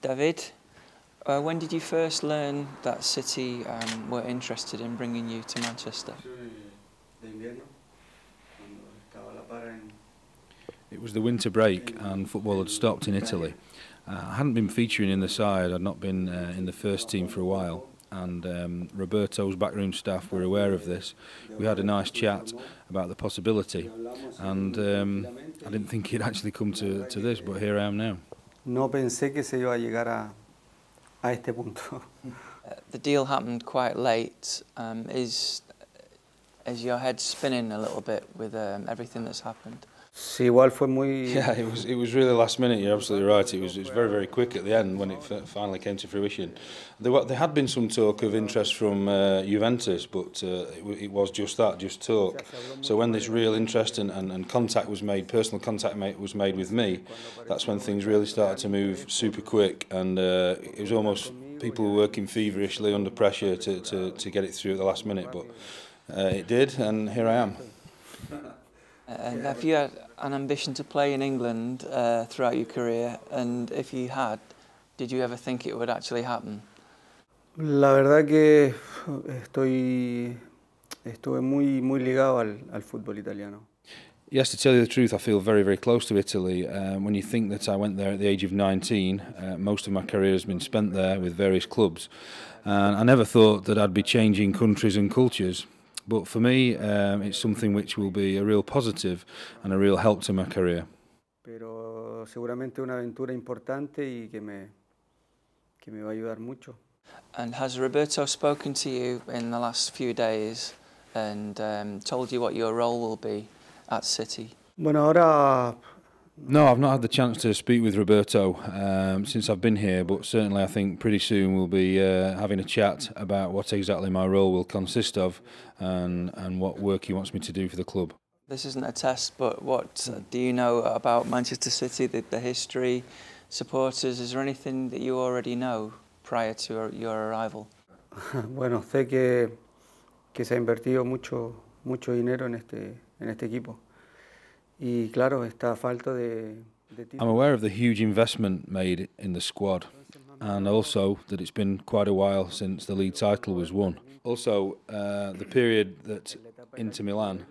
David, uh, when did you first learn that City um, were interested in bringing you to Manchester? It was the winter break and football had stopped in Italy. Uh, I hadn't been featuring in the side, I'd not been uh, in the first team for a while and um, Roberto's backroom staff were aware of this. We had a nice chat about the possibility and um, I didn't think it'd actually come to, to this, but here I am now. No pensé que se iba a llegar a, a este punto. Uh, the deal happened quite late. Um, is, is your head spinning a little bit with um, everything that's happened? Sí, igual fue muy... Yeah, it was, it was really last minute, you're absolutely right. It was, it was very, very quick at the end when it finally came to fruition. There, were, there had been some talk of interest from uh, Juventus, but uh, it, it was just that, just talk. So when this real interest and, and, and contact was made, personal contact made, was made with me, that's when things really started to move super quick and uh, it was almost people were working feverishly under pressure to, to, to get it through at the last minute, but uh, it did and here I am. And have you had an ambition to play in England uh, throughout your career? And if you had, did you ever think it would actually happen? La verdad que estoy, estuve muy, muy ligado al, al fútbol italiano. Yes, to tell you the truth, I feel very, very close to Italy. Um, when you think that I went there at the age of 19, uh, most of my career has been spent there with various clubs. And I never thought that I'd be changing countries and cultures. But for me, um, it's something which will be a real positive and a real help to my career. Pero seguramente una aventura importante y que me, que me va a ayudar mucho. And has Roberto spoken to you in the last few days and um, told you what your role will be at City? Bueno, ahora No, I've not had the chance to speak with Roberto um, since I've been here, but certainly I think pretty soon we'll be uh, having a chat about what exactly my role will consist of and, and what work he wants me to do for the club. This isn't a test, but what do you know about Manchester City, the, the history, supporters? Is there anything that you already know prior to your arrival? bueno, sé que, que se ha invertido mucho, mucho dinero en este, en este equipo. Y claro, está falta de, de I'm aware of the huge investment made in the squad and also that it's been quite a while since the league title was won. Also, uh, the period that Inter Milan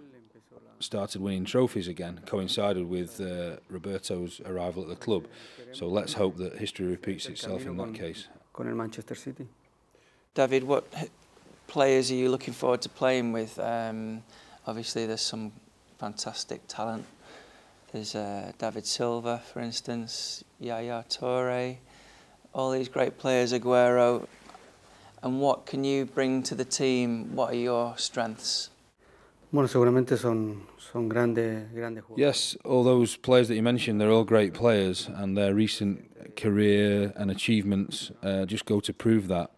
started winning trophies again coincided with uh, Roberto's arrival at the club. So let's hope that history repeats itself in that case. Con el Manchester City. David, what players are you looking forward to playing with? Um, obviously, there's some fantastic talent There's uh, David Silva, for instance, Yaya Toure, all these great players, Aguero. And what can you bring to the team? What are your strengths? Bueno, seguramente son, son grandes, grandes. Yes, all those players that you mentioned, they're all great players, and their recent career and achievements uh, just go to prove that.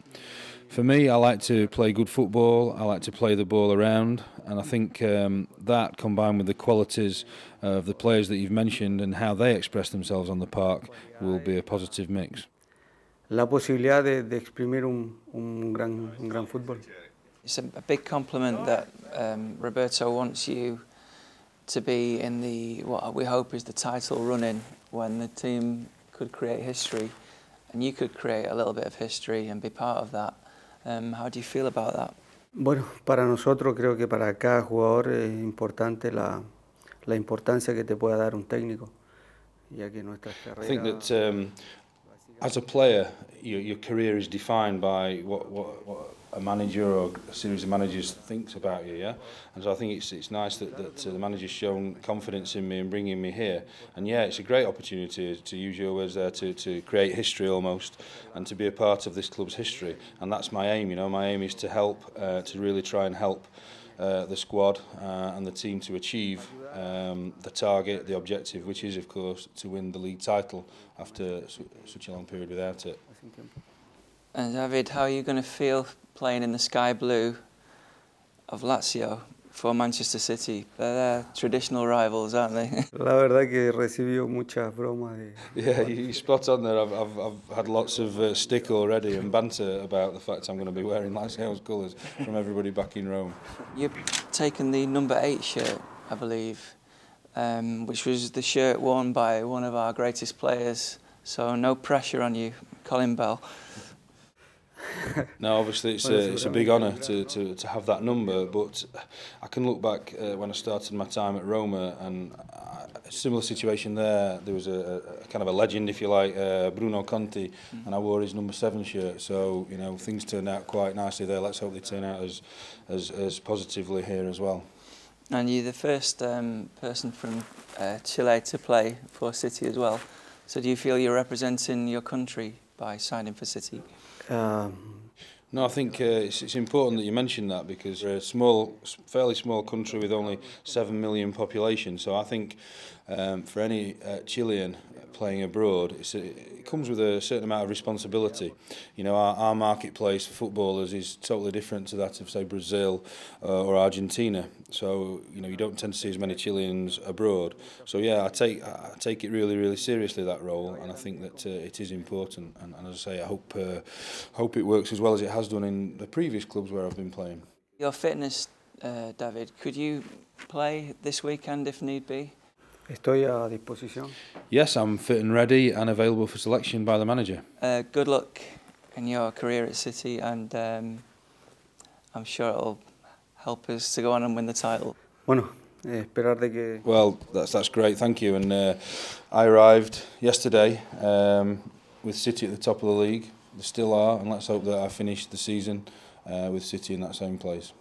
For me, I like to play good football. I like to play the ball around, and I think um, that combined with the qualities of the players that you've mentioned and how they express themselves on the park will be a positive mix. La posibilidad de, de exprimir un, un, gran, un gran fútbol. It's a, a big compliment that um, Roberto wants you to be in the what we hope is the title running when the team could create history and you could create a little bit of history and be part of that. Um, how do you feel about that? Bueno, para nosotros creo que para cada jugador es importante la, la importancia que te pueda dar un técnico, ya que nuestra carrera... I think that um, as a player, your, your career is defined by what, what, what a manager or a series of managers thinks about you, yeah? And so I think it's it's nice that, that uh, the manager's shown confidence in me and bringing me here. And yeah, it's a great opportunity, to use your words there, to, to create history almost and to be a part of this club's history. And that's my aim, you know, my aim is to help, uh, to really try and help uh, the squad uh, and the team to achieve um, the target, the objective, which is, of course, to win the league title after su such a long period without it. And David, how are you going to feel playing in the sky blue of Lazio for Manchester City. They're traditional rivals, aren't they? La verdad que recibió muchas bromas. De... Yeah, you spot on there. I've, I've, I've had lots of uh, stick already and banter about the fact I'm going to be wearing Lazio's colours from everybody back in Rome. You've taken the number eight shirt, I believe, um, which was the shirt worn by one of our greatest players. So no pressure on you Colin Bell. no, obviously it's a, it's a big honour to, to, to have that number, but I can look back uh, when I started my time at Roma and uh, a similar situation there. There was a, a kind of a legend, if you like, uh, Bruno Conti, mm. and I wore his number seven shirt. So you know things turned out quite nicely there. Let's hope they turn out as as, as positively here as well. And you're the first um, person from uh, Chile to play for City as well. So do you feel you're representing your country by signing for City? Um, No, I think uh, it's, it's important that you mention that because we're a small, fairly small country with only 7 million population. So I think um, for any uh, Chilean playing abroad, a, it comes with a certain amount of responsibility. You know, our, our marketplace for footballers is totally different to that of, say, Brazil uh, or Argentina. So, you know, you don't tend to see as many Chileans abroad. So, yeah, I take I take it really, really seriously, that role, and I think that uh, it is important. And, and as I say, I hope, uh, hope it works as well as it has done in the previous clubs where I've been playing. Your fitness, uh, David, could you play this weekend if need be? Estoy a disposición. Yes, I'm fit and ready and available for selection by the manager. Uh, good luck in your career at City, and um, I'm sure it'll help us to go on and win the title. Bueno, eh, esperar de que. Well, that's that's great. Thank you. And uh, I arrived yesterday um, with City at the top of the league. They still are, and let's hope that I finish the season uh, with City in that same place.